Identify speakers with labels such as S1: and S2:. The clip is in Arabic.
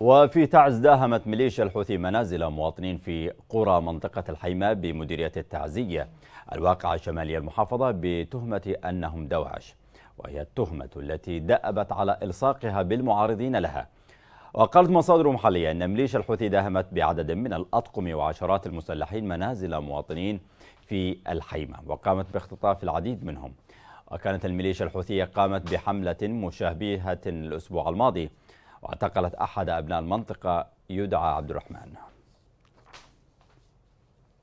S1: وفي تعز داهمت ميليشيا الحوثي منازل مواطنين في قرى منطقة الحيماء بمديرية التعزية. الواقعة شمالية المحافظة بتهمة أنهم دواعش وهي التهمة التي دأبت على إلصاقها بالمعارضين لها. وقالت مصادر محلية أن ميليشيا الحوثي داهمت بعدد من الأطقم وعشرات المسلحين منازل مواطنين في الحيمة وقامت باختطاف العديد منهم. وكانت الميليشيا الحوثية قامت بحملة مشابهة الأسبوع الماضي. واعتقلت أحد أبناء المنطقة يدعى عبد الرحمن.